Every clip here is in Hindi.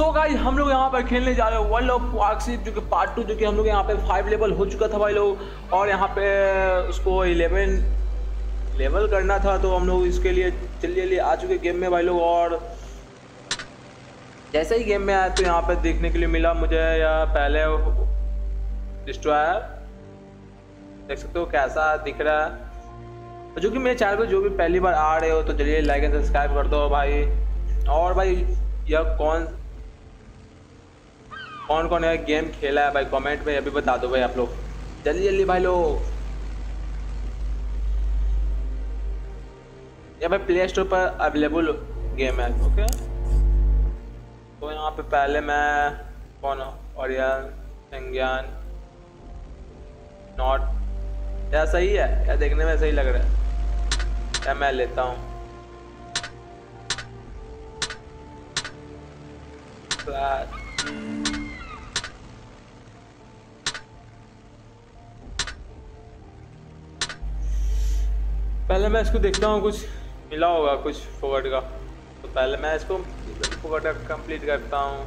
सो so गाइस हम लोग यहाँ पर खेलने जा रहे हैं वर्ल्ड ऑफ़ वार्कशिप जो कि पार्ट टू जो कि हम लोग यहाँ पे फाइव लेवल हो चुका था भाई लोग। और यहाँ पे उसको इलेवन लेवल करना था तो हम लोग इसके लिए चलिए लिए आ चुके गेम में भाई लोग। और जैसे ही गेम में आया तो यहाँ पे देखने के लिए मिला मुझे या पहले डिस्ट्रॉयर देख सकते हो कैसा दिख रहा है। जो कि मेरे चैनल पर जो भी पहली बार आ रहे हो तो चलिए लाइक एंड सब्सक्राइब कर दो भाई। और भाई, यह कौन कौन कौन है? गेम खेला है भाई कमेंट में अभी बता दो भाई आप लोग। जल्दी जल्दी भाई लोग। ये भाई प्ले स्टोर पर अवेलेबल गेम है ओके तो यहाँ पे पहले मैं कौन ऑरियन संज्ञान नॉट या सही है? या देखने में सही लग रहा है? या मैं लेता हूँ? पहले मैं इसको देखता हूँ, कुछ मिला होगा, कुछ फोकट का। तो पहले मैं इसको फोकट का कंप्लीट करता हूँ।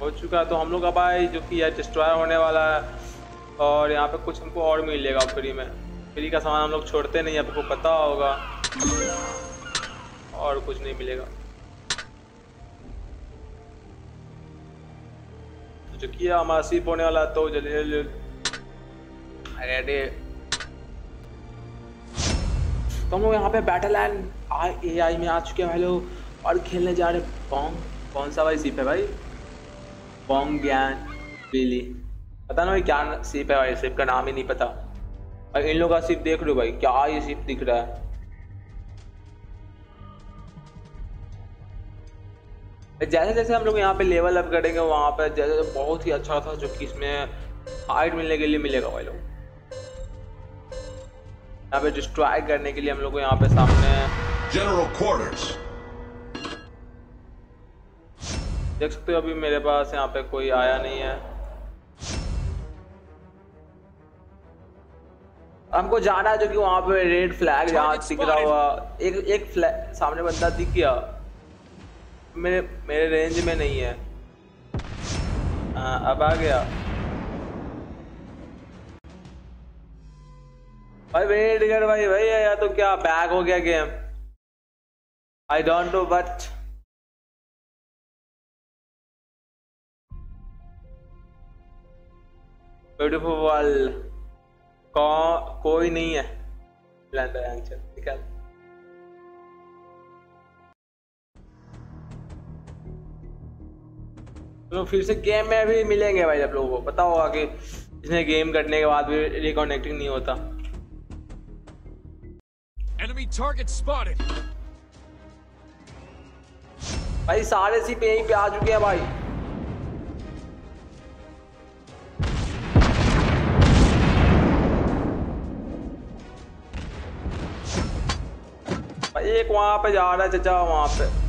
हो चुका तो हम लोग अब आए, जो कि यह डिस्ट्रॉय होने वाला है। और यहाँ पे कुछ हमको और मिलेगा फ्री में। फ्री का सामान हम लोग छोड़ते नहीं आपको पता होगा। और कुछ नहीं मिलेगा। जो किया हमारा सिप होने वाला तो जल्दी जल्दी रेडी तो हम लोग यहाँ पे बैटल एंड ए आई में आ चुके हैं भाई लोग और खेलने जा रहे पोंग कौन सा भाई सिप है भाई? पोंग ज्ञान बिली पता ना भाई क्या सिप है भाई सिप का नाम ही नहीं पता। भाई इन लोगों का सिप देख लो भाई, क्या ये सिप दिख रहा है? जैसे जैसे हम लोग यहाँ पे लेवल अप करेंगे वहाँ पे जैसे बहुत ही अच्छा था जो कि इसमें हाइट मिलने के लिए मिलेगा भाई लोग। यहाँ पे डिस्ट्रॉय करने के लिए हम लोग को यहाँ पे सामने General quarters. देख सकते हो अभी मेरे पास यहाँ पे कोई आया नहीं है। हमको जाना है जो कि वहाँ पे रेड फ्लैग जहाँ दिख रहा हुआ एक एक फ्लैग सामने बंदा दिख गया। मेरे मेरे रेंज में नहीं है। आ, अब आ गया। भाई वेट कर भाई भाई या तो क्या बैग हो गया game I don't know but beautiful world कोई नहीं है। लैंडर आंसर तो फिर से गेम में भी मिलेंगे भाई आप लोगों को। पता होगा कि इसमें गेम करने के बाद भी रिकनेक्टिंग नहीं होता। Enemy target spotted. भाई सारे सिप यहीं पे आ चुके हैं भाई। भाई एक वहाँ पे जा रहा है चचा वहाँ पे।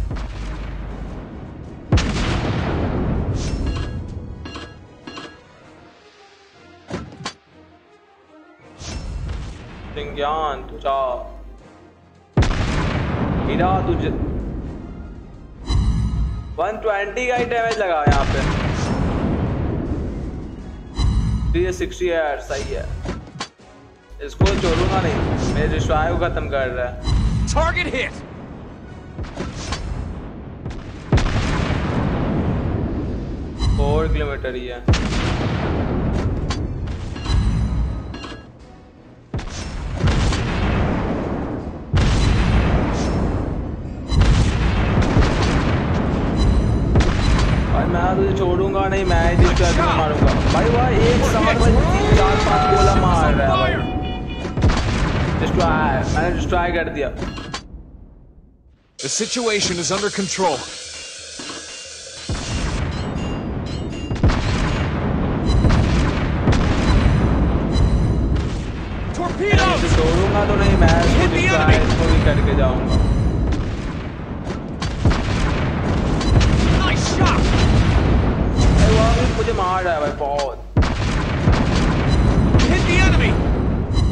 ज्ञान तुझा। हीरा तुझे 120 का ही डैमेज लगा यहाँ पे। 360 यार सही है। इसको छोड़ूँगा नहीं मेरे रिश्वाय को खत्म कर रहा है। Target hit. फोर किलोमीटर ही है। नहीं, मैं ही डिस्ट्रॉय करके मारूँगा। भाई भाई एक साथ भाई तीन चार पाँच गोला मार रहा है भाई। डिस्ट्रॉय मैंने डिस्ट्रॉय कर दिया। The situation is under control.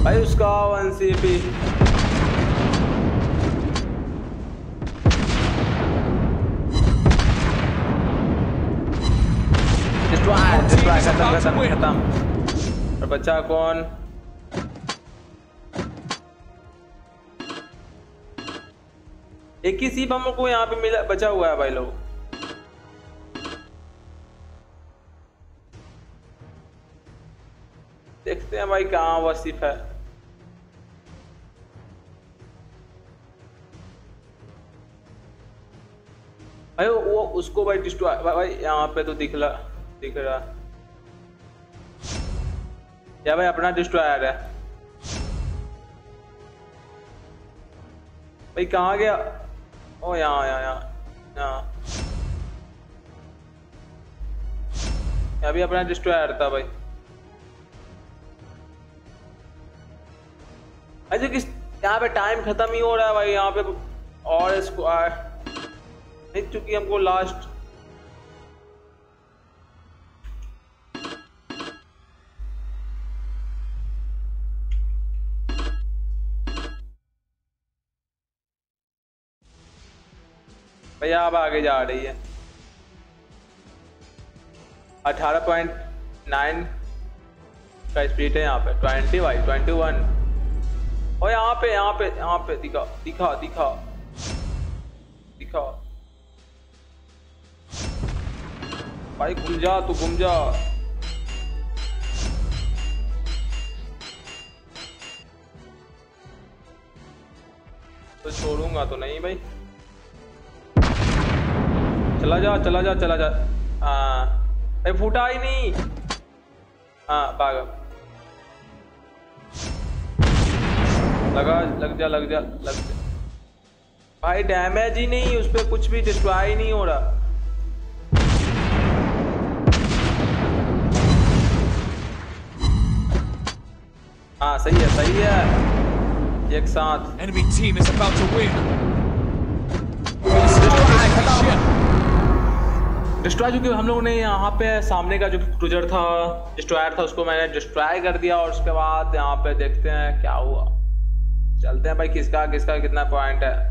भाई उसका वन सी पी खत्म खत्म खत्म। और बच्चा कौन? एक ही सीप हम को यहाँ पे मिला बचा हुआ है भाई लोग। देखते हैं भाई कहाँ वो सिप है। भाई वो उसको भाई डिस्ट्रॉय भाई यहाँ पे तो दिख रहा दिख रहा। या भाई अपना डिस्ट्रॉयर है। भाई कहाँ गया? ओ, यहाँ यहाँ यहाँ यहाँ। यहाँ भी अपना डिस्ट्रॉयर था भाई। अरे किस, यहाँ पे टाइम खत्म ही हो रहा है भाई, यहाँ पे और इसको नहीं चुकी हमको लास्ट भैया अब आगे जा रही है। अठारह पॉइंट नाइन का स्पीड है यहाँ पे। ट्वेंटी वाई ट्वेंटी वन और यहाँ पे यहाँ पे यहाँ पे, दिखा दिखा दिखा। दिखा। भाई घूम जा, तू घूम जा। तो छोड़ूँगा तो नहीं भाई। चला जा चला जा चला जा। हाँ भाई फूटा ही नहीं। हाँ भाग। लगा, लग जा लग जा लग जा। भाई डैमेज ही नहीं, उस पर कुछ भी डिस्ट्रॉय नहीं हो रहा। हाँ सही है सही है। एक साथ। Enemy team is about to win. Destroy जो कि हम लोगों ने यहाँ पे सामने का जो क्रूजर था डिस्ट्रॉयर था उसको मैंने डिस्ट्रॉय कर दिया और उसके बाद यहाँ पे देखते हैं क्या हुआ। चलते हैं भाई किसका किसका कितना पॉइंट है।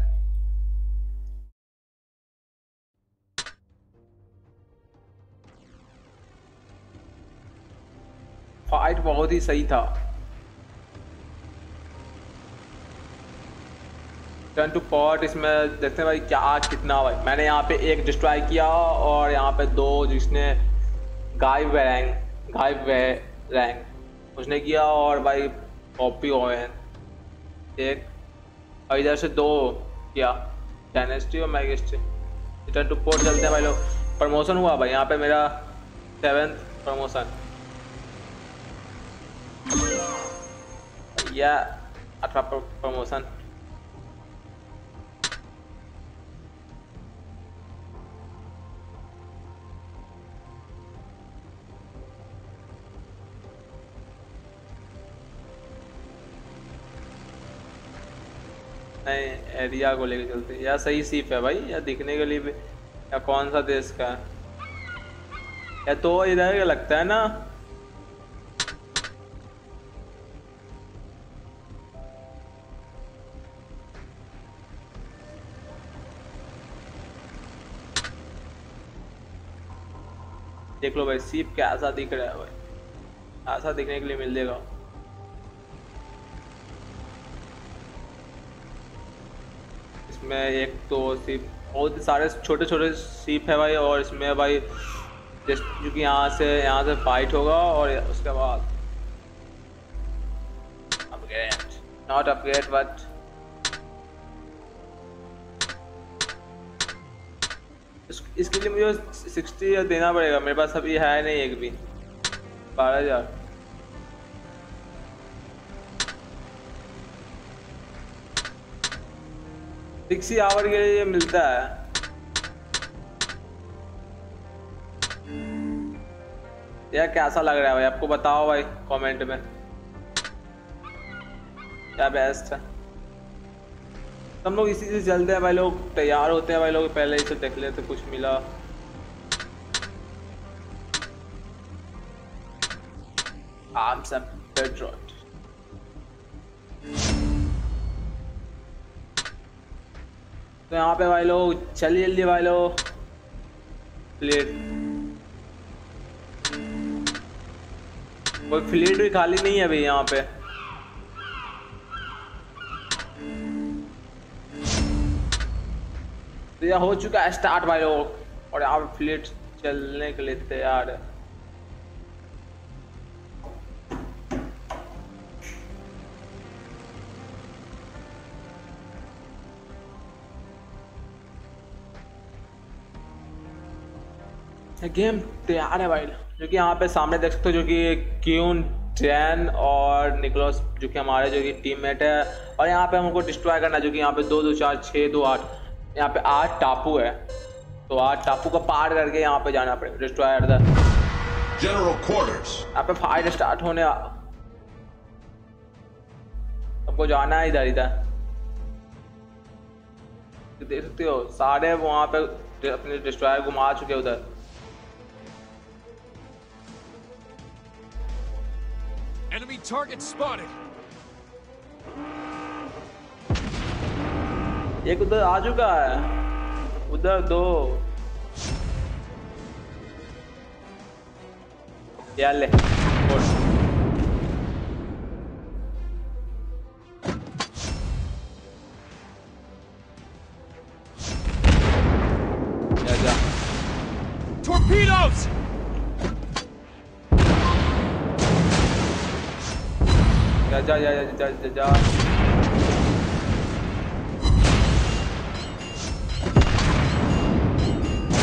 फाइट बहुत ही सही था। टर्न टू पॉट इसमें देखते हैं भाई क्या, कितना भाई। मैंने यहाँ पे एक डिस्ट्रॉय किया और यहाँ पे दो जिसने गायब रैंक गायब रैंक। उसने किया और भाई कॉपी ओवन एक, और इधर से दो किया। डायनेस्टी और मैगेस्टी रिटर्न टू पोर्ट चलते हैं भाई लोग। प्रमोशन हुआ भाई, यहाँ पे मेरा सेवेंथ प्रमोशन या, अठारह प्रमोशन एरिया को लेकर चलते या सही सीप है भाई, या दिखने के लिए या कौन सा देश का है? या तो इधर का लगता है ना। देख लो भाई, सीप कैसा दिख रहा है भाई। ऐसा दिखने के लिए मिल जाएगा इसमें एक तो सीप, बहुत सारे छोटे छोटे सीप है भाई, और इसमें भाई जस्ट क्योंकि यहाँ से यहाँ से फाइट होगा और उसके बाद। अपग्रेड नॉट अपग्रेड बट इसके लिए मुझे सिक्सटी देना पड़ेगा, मेरे पास अभी है नहीं एक भी। बारह हज़ार। सिक्सटी आवर के लिए मिलता है। यार, कैसा लग रहा है भाई? आपको बताओ भाई कमेंट में। क्या बेस्ट है? हम लोग इसी से चलते हैं भाई, लोग तैयार होते हैं भाई, लोग पहले इसे देख लेते कुछ मिला। आर्म्स एंड पेट्रोल तो यहाँ पे भाई लोग, चलिए जल्दी भाई लोग। प्लेट कोई फ्लीट भी खाली नहीं है अभी यहाँ पे। तो यह हो चुका है स्टार्ट भाई लोग। और यहाँ पे फ्लीट चलने के लिए तैयार है। गेम तैयार है भाई। जो कि यहाँ पे सामने देख सकते हो जो कि क्यून ट्रेन और निकोलस जो कि हमारे जो कि टीममेट है। और यहाँ पे हमको डिस्ट्रॉय करना है जो कि यहाँ पे दो दो चार छः दो आठ। यहाँ पे आठ टापू है। तो आठ टापू का पार करके यहाँ पे जाना पड़ेगा। Destroyer the. यहाँ पे फाइट स्टार्ट होने सबको जाना है इधर इधर। तो देख सकते हो सारे वहाँ पे अपने डिस्ट्रॉयर घुमा चुके उधर। Target spotted. एक उधर आ चुका है। उधर दो। यार ले? जा जा जा। जा जा जा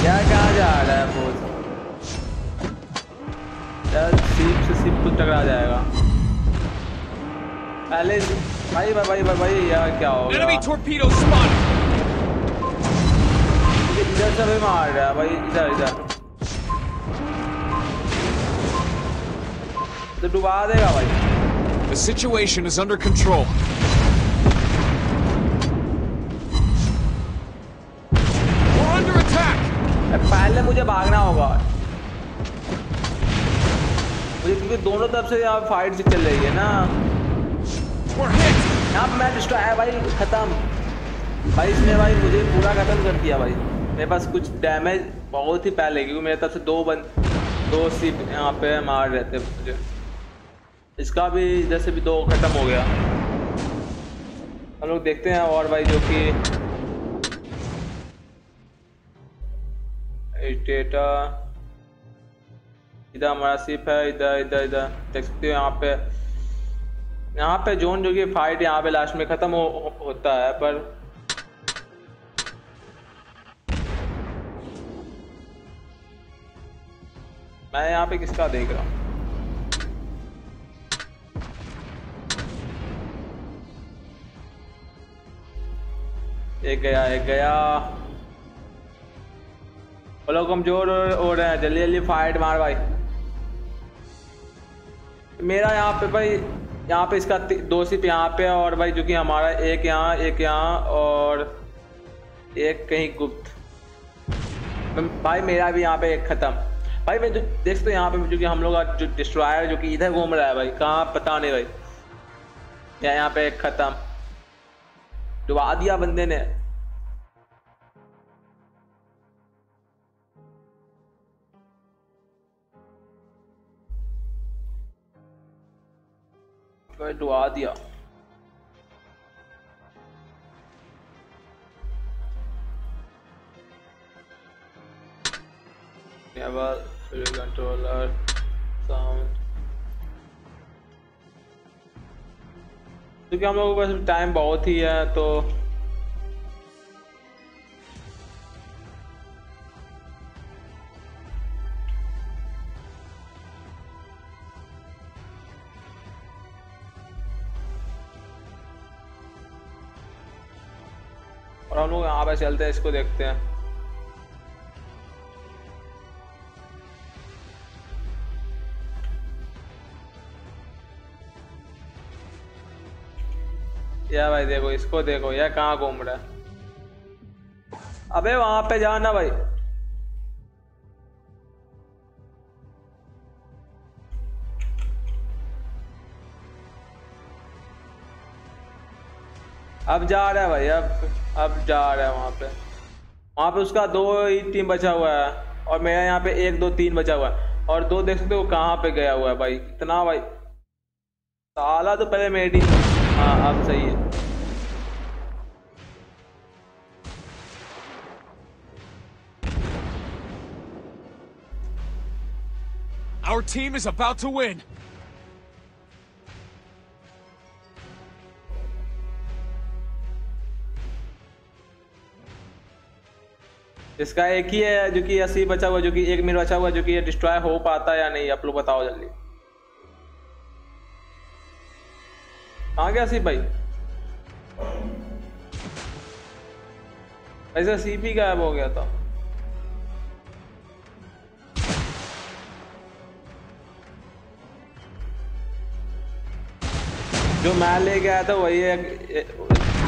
यार कहाँ जा रहा है बोस यार सीप से सीप कुछ टकरा जाएगा? पहले भाई भाई भाई भाई भाई यार क्या हो Enemy torpedo spotted. इधर से भी मार रहा है भाई इधर इधर। तो डुबा देगा भाई। The situation is under control. We're under attack. पहले मुझे भागना होगा। मुझे क्योंकि दोनों तरफ़ से यहाँ फाइट चल रही है ना। पे मैं डिस्ट्रॉय भाई खत्म। भाई इसने भाई मुझे पूरा खत्म कर दिया भाई। मेरे पास कुछ डैमेज बहुत ही पहले क्योंकि मेरे तरफ़ से दो बंद दो सीट यहाँ पे मार रहे थे मुझे। इसका भी इधर से भी दो खत्म हो गया। हम लोग देखते हैं और भाई जो कि डेटा। इधर हमारा सिप है, इधर इधर इधर। देख सकते हो यहाँ पे। यहाँ पे जोन जो कि फाइट यहाँ पे लास्ट में खत्म हो- होता है, पर मैं यहाँ पे किसका देख रहा हूँ? एक गया एक गया। लोग कमज़ोर हो रहे हैं। जल्दी जल्दी फाइट मार भाई। मेरा यहाँ पे भाई, यहाँ पे इसका दो सिप यहाँ पे और भाई, जो कि हमारा एक यहाँ एक यहाँ और एक कहीं गुप्त। भाई, मेरा भी यहाँ पे एक खत्म। भाई, मैं जो, देख सकते यहाँ पे जो कि हम लोग का जो डिस्ट्रॉयर जो कि इधर घूम रहा है भाई। कहाँ, पता नहीं भाई। यहाँ पे एक खत्म। डुबा दिया बंदे ने डुबा दिया कंट्रोलर साउंड क्योंकि हम लोगों के पास टाइम बहुत ही है तो और हम लोग यहाँ पे चलते हैं, इसको देखते हैं। या भाई देखो, इसको देखो यह कहाँ घूम रहा है? अबे वहाँ पे जाना भाई। अब जा रहा है भाई, अब अब जा रहा है वहाँ पे। वहाँ पे उसका दो ही टीम बचा हुआ है, और मेरा यहाँ पे एक, दो, तीन बचा हुआ है। और दो देख सकते हो कहाँ पे गया हुआ है भाई, इतना भाई। साला तो पहले मेरी हाँ अब सही है। Team is about to win. इसका एक ही है जो कि अस्सी बचा हुआ, जो कि एक मिनट बचा हुआ, जो कि ये डिस्ट्रॉय हो पाता है या नहीं, आप लोग बताओ जल्दी। कहाँ गया सी भाई? ऐसा सीपी गायब हो गया था। जो मैं ले गया था वही एक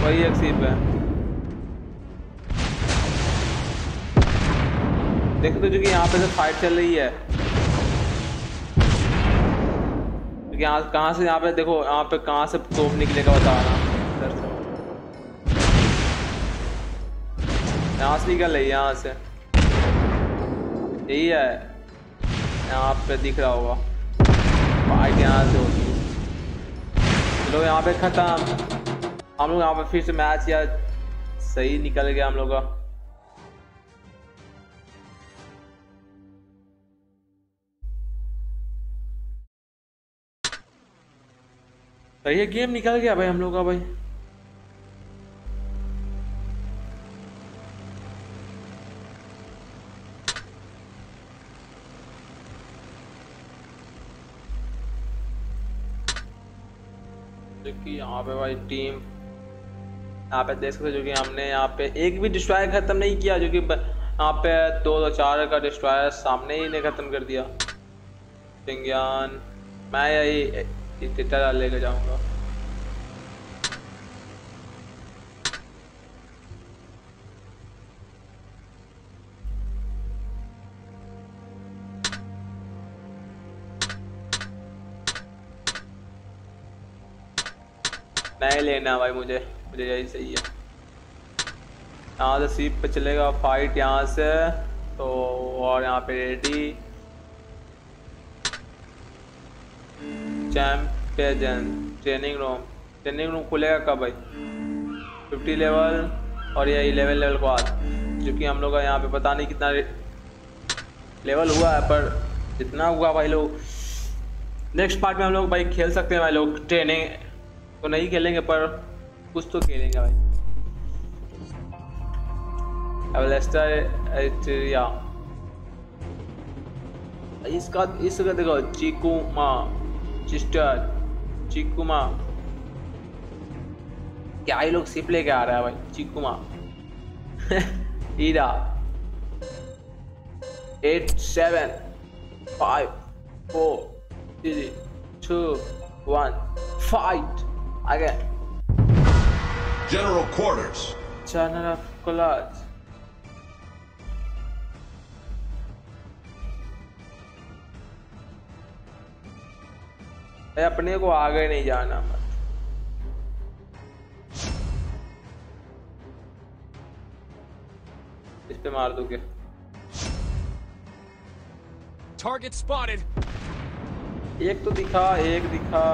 वही एक सीप है। देखो तो जो यहाँ पे से फाइट चल रही है। यहाँ, कहाँ से यहाँ पे, देखो, यहाँ पे कहाँ से तोप निकलेगा बताना। इधर से यहाँ से निकल रही यहाँ से। यही है, यहाँ पे दिख रहा होगा। फाइट यहाँ से होती चलो यहाँ पे खत्म। हम लोग यहाँ पे फिर से मैच या सही निकल गया हम लोग का। ये गेम निकल गया भाई हम लोग का भाई। यहाँ पे भाई टीम, यहाँ पे देख सकते जो कि हमने यहाँ पे एक भी डिस्ट्रॉयर खत्म नहीं किया, जो कि यहाँ पे दो दो चार का डिस्ट्रॉयर सामने ही ने खत्म कर दिया। मैं यही लेके जाऊँगा। नहीं लेना भाई, मुझे मुझे यही सही है यहाँ से सीप पे चलेगा फाइट यहाँ से तो और यहाँ पे ready champion training room training room खुलेगा कब भाई? फिफ्टी लेवल और ये इलेवन लेवल के बाद। जो कि हम लोग का यहाँ पे पता नहीं कितना लेवल हुआ है, पर जितना हुआ भाई लोग। नेक्स्ट पार्ट में हम लोग भाई खेल सकते हैं भाई लोग ट्रेनिंग तो नहीं खेलेंगे, पर कुछ तो खेलेंगे भाई। अब लेस्टर एरिया इसका इसका देखो, चीकू माँ चिस्टर चीकू माँ। क्या ये लोग सिप लेके आ रहा है भाई, चीकू माँ? Ira eight seven five four three two one fight आ गया जनरल क्वार्टर्स जनरल क्लाज अपने को आगे नहीं जाना मत। इस पे मार दोगे। टारगेट स्पॉटेड एक तो दिखा एक दिखा।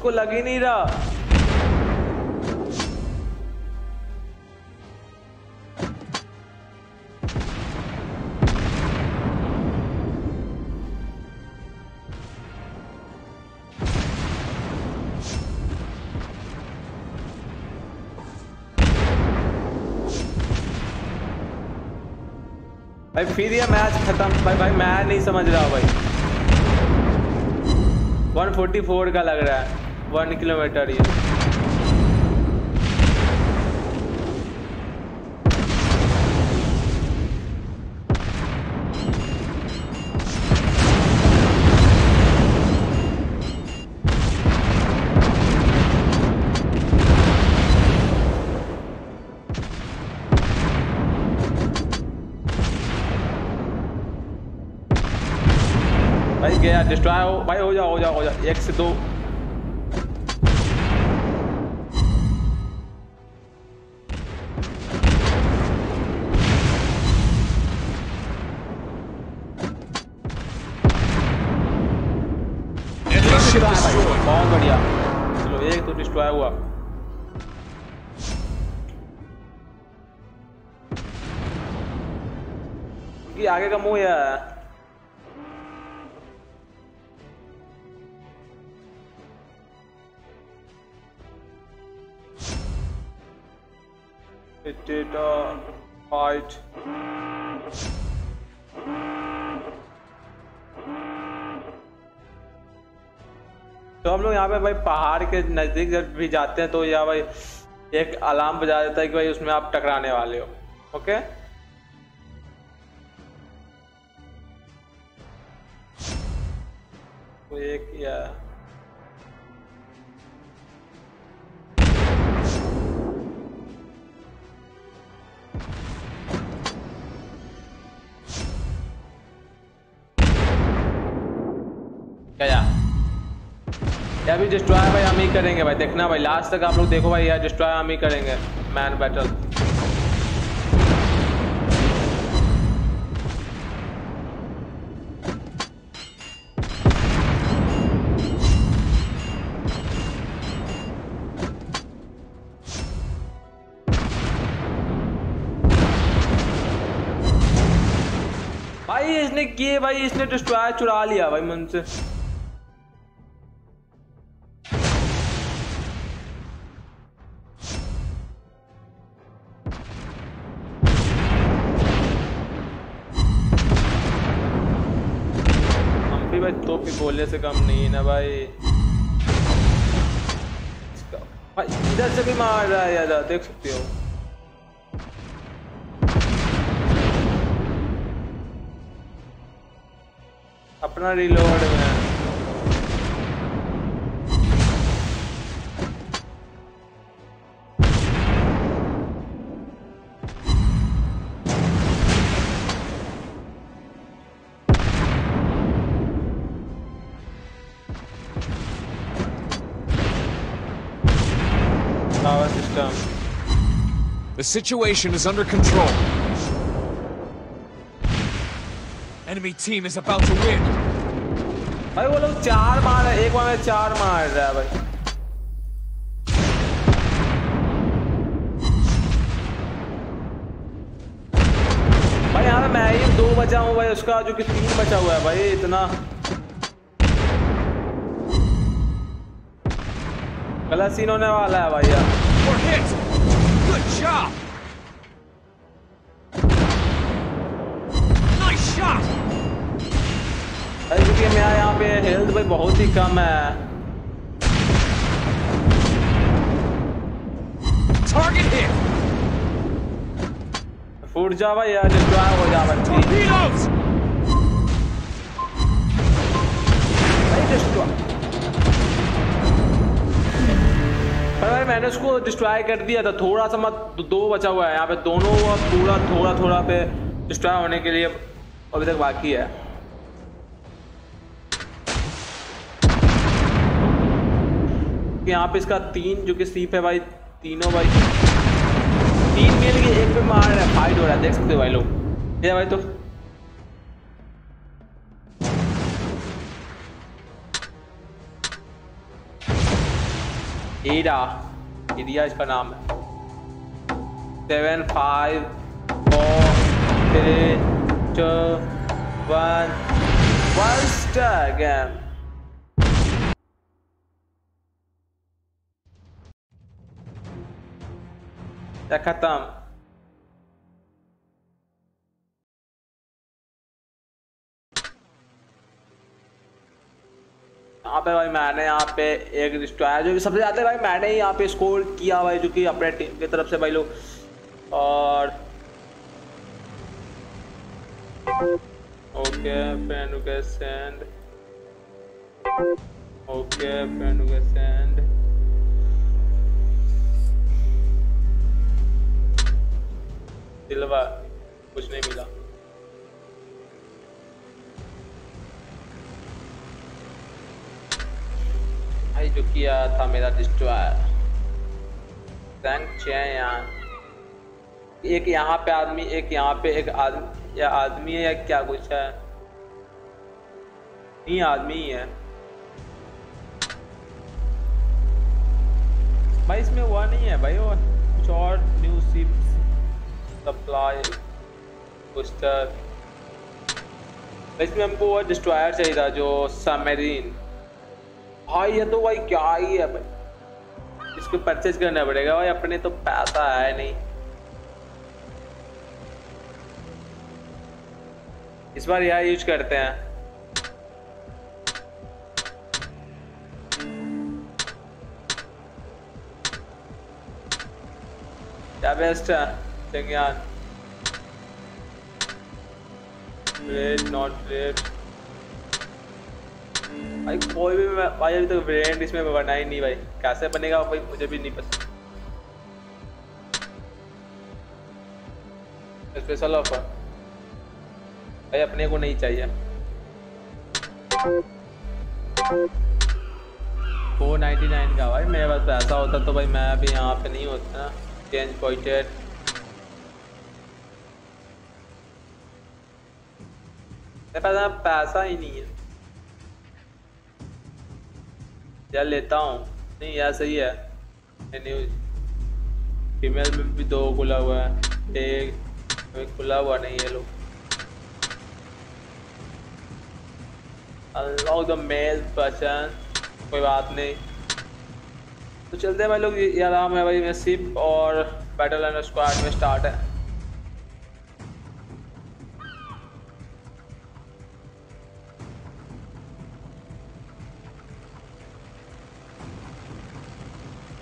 इसको लग ही नहीं रहा। भाई, फिर ये मैच खत्म। भाई भाई, मैं नहीं समझ रहा भाई। 144 का लग रहा है। वन किलोमीटर ये भाई गया डिस्ट्रॉय हो, भाई हो जाओ हो जाओ हो जाओ। एक से दो। आगे का मुँह यह है fight. तो हम लोग यहाँ पे भाई पहाड़ के नज़दीक जब भी जाते हैं तो यहाँ भाई एक अलार्म बजा देता है कि भाई उसमें आप टकराने वाले हो ओके तो एक या गया या भी डिस्ट्रॉय भाई हम ही करेंगे भाई? देखना भाई लास्ट तक आप लोग देखो भाई, यार डिस्ट्रॉय हम ही करेंगे। मैन बैटल भाई, इसने डिस्ट्रॉय चुरा लिया भाई मन से भाई तो भी बोलने से कम नहीं है ना भाई, इधर से भी मार रहा है यार, देख सकते हो। अपना रिलोड में power system The situation is under control. Enemy team is about to win. भाई वो लोग चार मार रहे एक बार में चार मार रहा है भाई भाई यहाँ मैं ही दो बचा हूँ भाई उसका जो कि तीन बचा हुआ है भाई इतना गलत सीन होने वाला है भाई यार. Good job. बहुत ही कम है Target hit. फूट जा भाई यार डिस्ट्रॉय हो जा भाई। Torpedoes. भाई डिस्ट्रॉय पर भाई मैंने उसको डिस्ट्रॉय कर दिया था थोड़ा सा मत दो बचा हुआ है यहाँ पे दोनों पूरा थोड़ा थोड़ा पे डिस्ट्रॉय होने के लिए अभी तक बाकी है कि यहाँ पे इसका तीन, जो कि सीप है भाई, तीनों भाई तीन मिल के एक पे मार रहा है फाइट हो रहा है, देख सकते हो भाई लोग। ये भाई तो। एडा एरिया इसका नाम है। Seven, five, four three two, one. One star game खत्म यहाँ पे भाई मैंने यहाँ पे एक डिस्ट्रॉयर जो कि सबसे ज़्यादा भाई मैंने ही यहाँ पे स्कोर किया भाई, जो कि अपने टीम की तरफ़ से भाई लोग। और ओके फ्रेंड के सेंड ओके फ्रेंड के सेंड सिल्वा कुछ नहीं मिला। भाई, जो किया था मेरा डिस्ट्रॉयर रैंक यार। एक यहाँ पे आदमी, एक यहाँ पे एक आदमी या आदमी है या क्या कुछ है? नहीं आदमी ही है। भाई, इसमें हुआ नहीं है भाई और कुछ और न्यू सिप सप्लाई बूस्टर इसमें हमको वो डिस्ट्रॉयर चाहिए था जो सबमरीन भाई, ये तो भाई क्या ही है भाई। इसको परचेज करना पड़ेगा भाई, अपने तो पैसा है नहीं। इस बार यह यूज़ करते हैं। क्या बेस्ट है? चंगियान ग्रेट नॉट ग्रेट भाई, कोई भी भाई, अभी तक वेरिएंट इसमें बना ही नहीं भाई। कैसे बनेगा भाई, मुझे भी नहीं पसंद स्पेशल ऑफ़र भाई, अपने को नहीं चाहिए। फोर नाइन्टी नाइन का भाई, मेरे पास पैसा होता तो भाई मैं अभी यहाँ पे नहीं होता। चेंज पॉइंटेड मेरे पास यहाँ पैसा ही नहीं है। यार लेता हूँ। नहीं यार सही है। न्यूज़ फीमेल में भी दो खुला हुआ है। एक खुला हुआ नहीं है लोग। अनलॉक द मेल पर्सन कोई बात नहीं। तो चलते हैं भाई लोग, ये आराम है भाई। मैं सिप और बैटल एंड स्क्वाड में स्टार्ट है।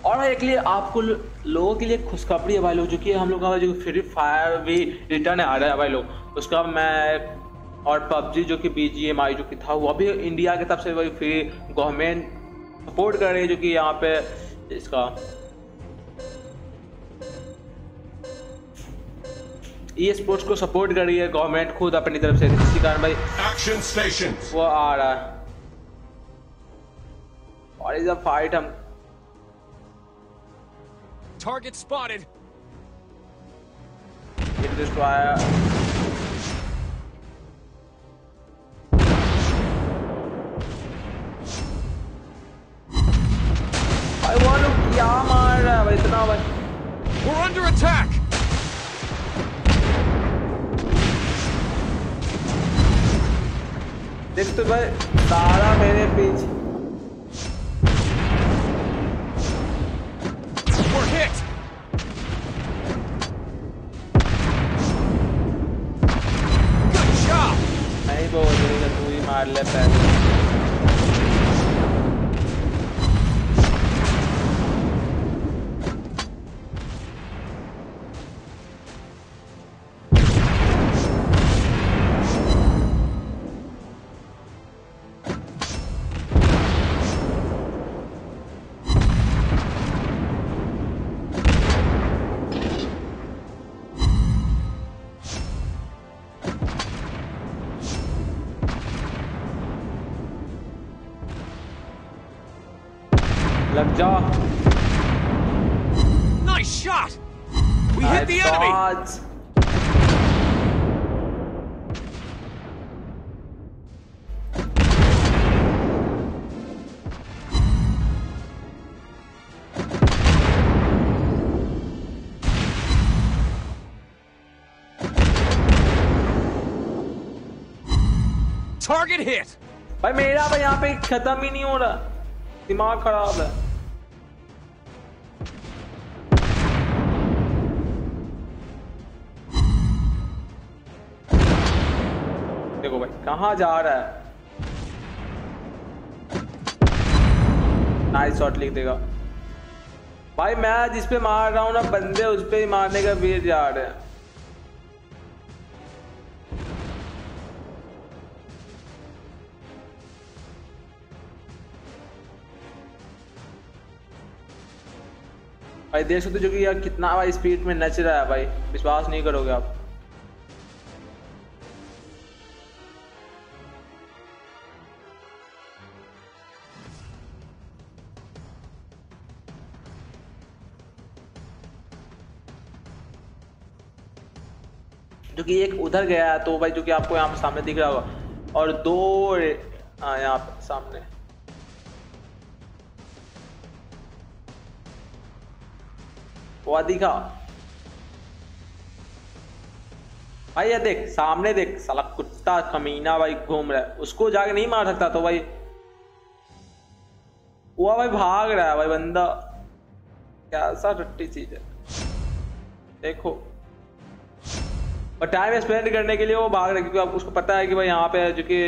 और एक लिए आपको लोगों के लिए खुशखबरी है भाई लोग जो कि हम लोग का जो फ्री फायर भी रिटर्न आ रहा है भाई लोग उसका मैं और पबजी जो कि बी जी एम आई जो कि था वो अभी इंडिया की तरफ़ से भाई फ्री गवर्नमेंट सपोर्ट कर रही है जो कि यहाँ पे इसका। ई स्पोर्ट्स को सपोर्ट कर रही है गवर्नमेंट खुद अपनी तरफ़ से इसी कारण भाई. वो आ रहा है। और इज़ अ फाइट हम Target spotted. Get destroyer. भाई वो लोग क्या मार रहा है भाई इतना भाई We're under attack. देख तो भाई सारा मेरे पीछे We're hit. Good job. नहीं बोल देगा तू ही मार ले पहले Target hit. भाई, मेरा भाई यहाँ पे खत्म ही नहीं हो रहा। दिमाग खराब है। देखो भाई, कहाँ जा रहा है? नाइस शॉट लिख देगा। भाई, मैं जिस पे मार रहा हूँ ना, बंदे उस पे मारने का वीर जा रहे हैं। भाई, देख सकते जो कि यार कितना भाई स्पीड में नच रहा है भाई। विश्वास नहीं करोगे आप। जो कि एक उधर गया है तो भाई जो कि आपको यहाँ सामने दिख रहा होगा। और दो हाँ, यहाँ सामने। वो दिखा। भाई ये देख, सामने देख, साला कुत्ता कमीना भाई घूम रहा है। उसको जाके नहीं मार सकता तो भाई, वो भाई भाग रहा है भाई बंदा। कैसा टट्टी चीज़ है। देखो। और टाइम स्पेंड करने के लिए वो भाग रहा है, क्योंकि उसको पता है कि भाई यहाँ पे जो कि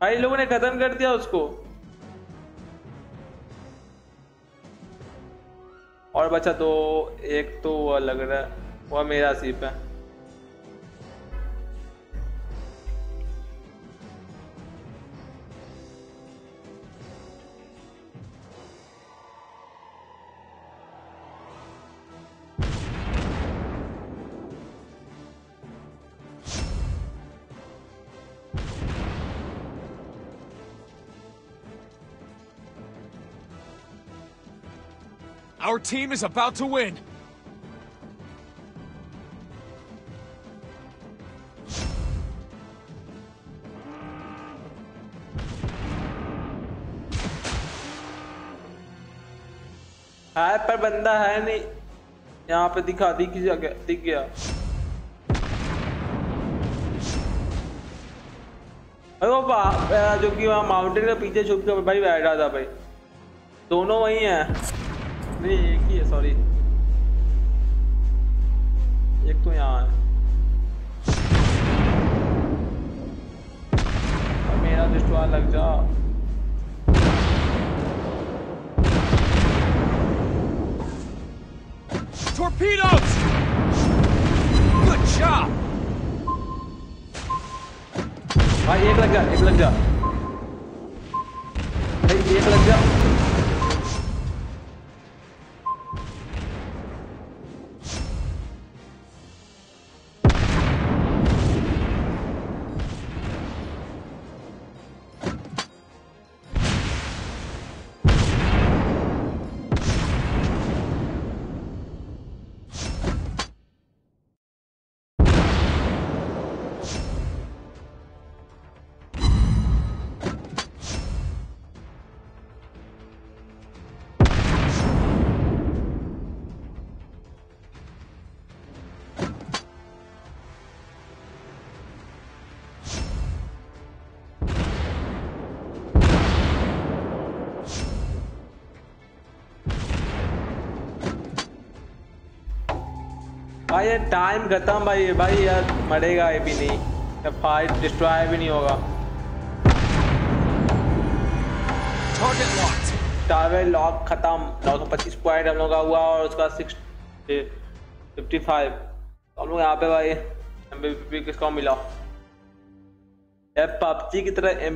भाई लोगों ने खत्म कर दिया उसको। और बचा तो एक तो वह लग रहा है वह मेरा सिप है। Our team is about to win. है, पर बंदा है नहीं। यहाँ पे दिखा दिख गया दिख गया। अरे वो जो कि वहाँ माउंटेन के पीछे छुप के भाई बैठा था भाई। दोनों वही हैं। नहीं एक ही है सॉरी एक तो यहाँ है. मेरा दृष्टवा लग जा. Torpedoes! Good job! भाई एक लग जा एक लग जा. भाई एक लग जा. भाई, ये टाइम खत्म भाई। भाई, यार, मरेगा ये भी नहीं। या फाइट डिस्ट्रॉय भी नहीं होगा। टावर लॉक खत्म। 925 पॉइंट हम लोग का हुआ और उसका सिक्स फिफ्टी फाइव हम लोग यहाँ पे भाई एम किसको मिला? यार पबजी की तरह एम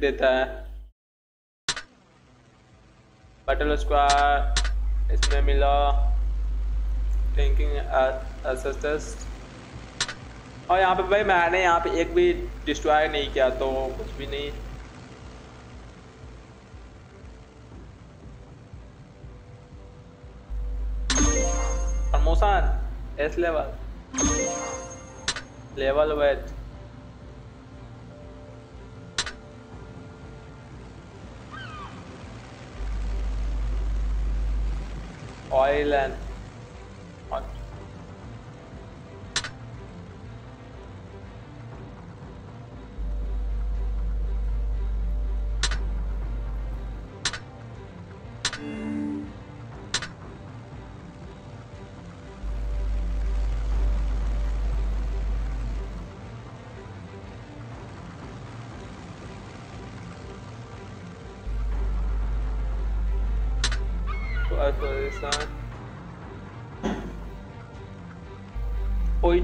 देता है। बटल स्क्वाड इसमें मिला। असिस्टेंस और यहाँ पे भाई मैंने यहाँ पे एक भी डिस्ट्रॉय नहीं किया तो कुछ भी नहीं। Promotion S level level wait oil and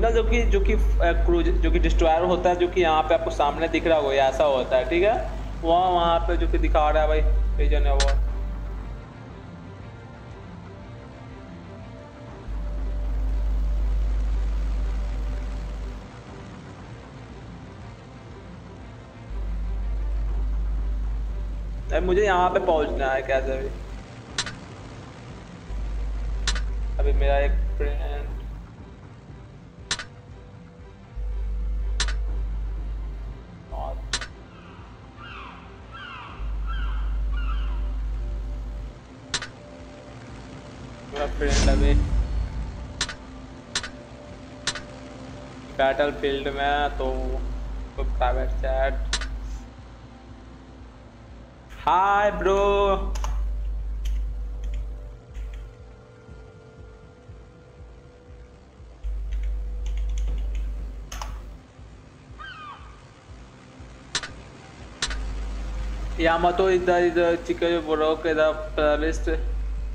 original जो कि जो कि क्रूज, जो कि डिस्ट्रॉयर होता है, जो कि यहाँ पे आपको सामने दिख रहा होगा, ये ऐसा होता है, ठीक है? वहाँ वहाँ पे जो कि दिखा रहा है भाई रीजन है वो। मुझे यहाँ पे पहुँचना है, कैसे भी। अभी मेरा एक फ्रेंड बैटल फ़ील्ड में तो प्राइवेट चैट हाय ब्रो या मतो इधर इधर, चिकन बोलो इधर प्लेलिस्ट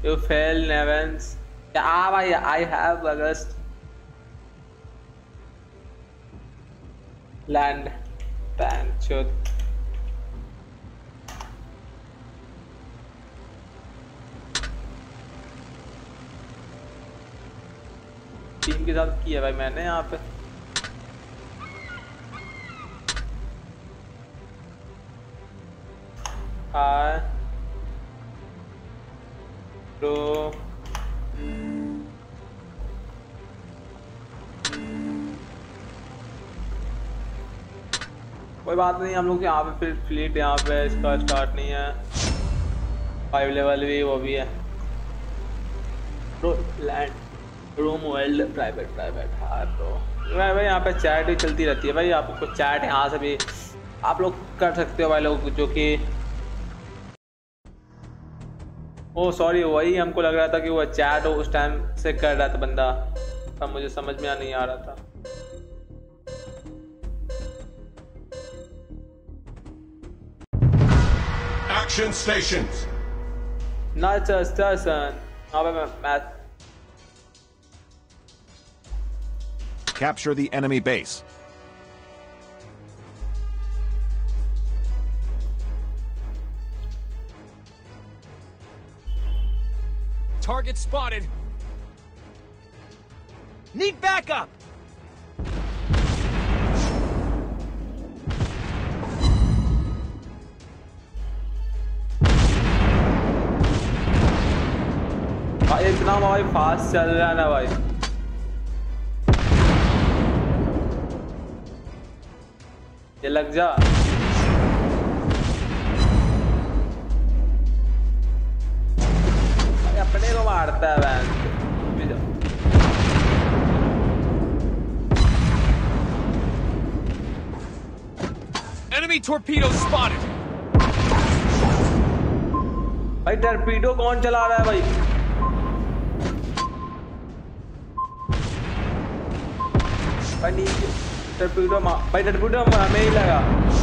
यू फेल नेवेंस या आ भाई आई हैव अगस्त। Pan, chud. टीम के साथ किया भाई मैंने यहाँ पे Hi. Bro. कोई बात नहीं, हम लोग यहाँ पे फिर फ्लीट यहाँ पे इसका स्टार्ट नहीं है। फाइव लेवल भी, वो भी है। Bro land room world private private हाँ ब्रो भाई भाई यहाँ पे चैट भी चलती रहती है भाई, आपको चैट यहाँ से भी आप लोग कर सकते हो भाई लोग, जो कि ओ सॉरी वही हमको लग रहा था कि वो चैट उस टाइम से कर रहा था बंदा। तब मुझे समझ में नहीं आ रहा था। Construction stations. Not a station. Capture the enemy base. Target spotted. Need backup! इतना भाई फास्ट चल रहा है ना भाई। ये लग जा। अपने को मारता है वैन। Enemy torpedo spotted. भाई टर्पीडो कौन चला रहा है भाई? भाई नीचे टर्पीडो मा भाई टर्पीडो हमें ही लगा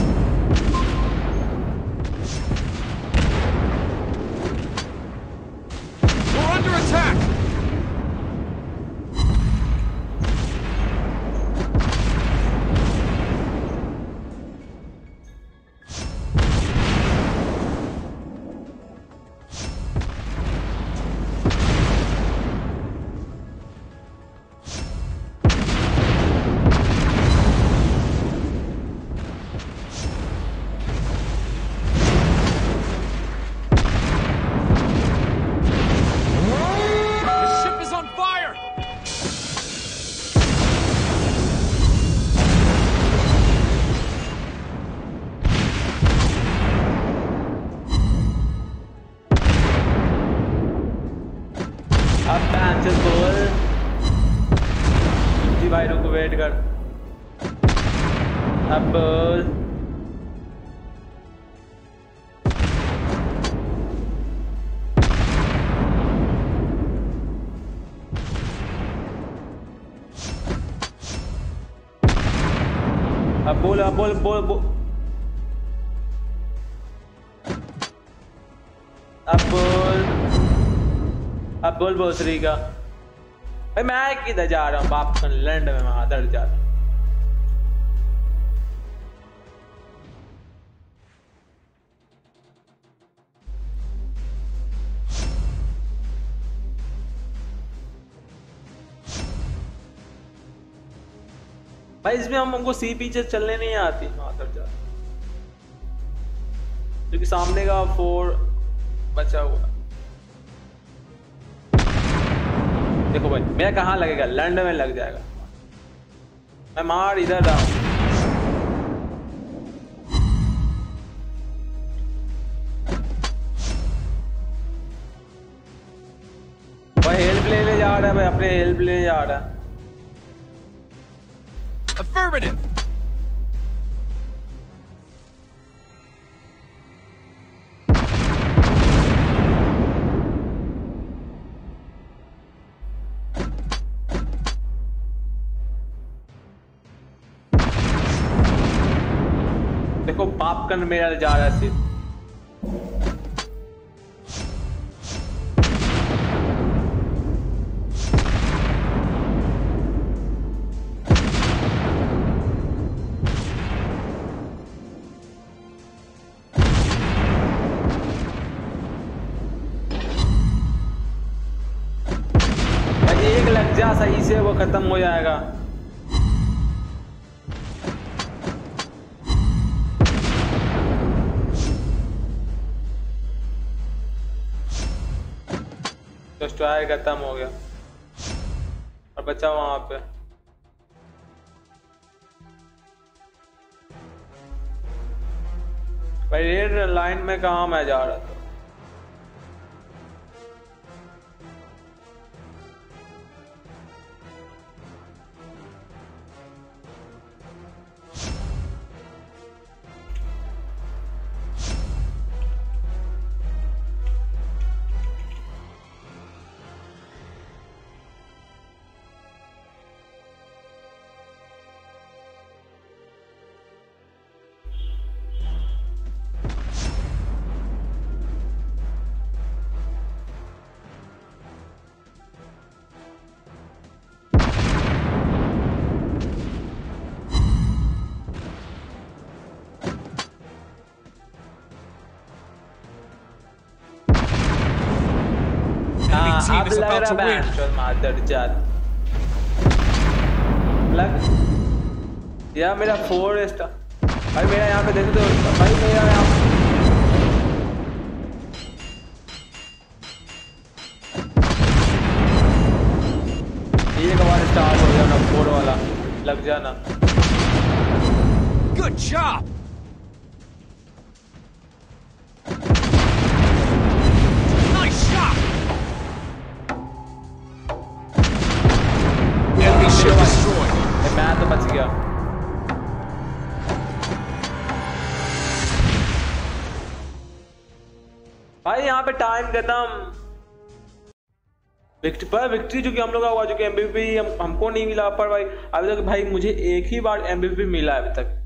भाई, रुको वेट कर। अब बोल अब बोल अब बोल बोल बोल। अब बोल अब बोल भोसरी का। भाई मैं किधर जा रहा हूँ? बाप लैंड में मैं आदर जा रहा भाई इसमें हम हमको सी पीछे चलने नहीं आती आदर जा क्योंकि सामने का फोर बचा हुआ देखो भाई मेरा कहाँ लगेगा? लंड में लग जाएगा। मैं मार इधर रहा हूँ भाई हेल्प लेने जा रहा है भाई अपने हेल्प लेने जा रहा है। Affirmative. देखो पाप कन मेरा जा रहा है सिर्फ़ खत्म हो गया। और बचा वहाँ पे। भाई, रेड लाइन में कहा मैं जा रहा था? Is लग about रहा to win. बैंड चल मादर जात लग यार मेरा फोर स्टार भाई मेरा यहाँ पे देखो तो भाई मेरा यहाँ टाइम खत्म पर विक्ट्री जो कि हम लोग का हुआ जो कि एमबीपी हम, हमको नहीं मिला पर भाई अभी तक भाई मुझे एक ही बार एमबीपी मिला अभी तक।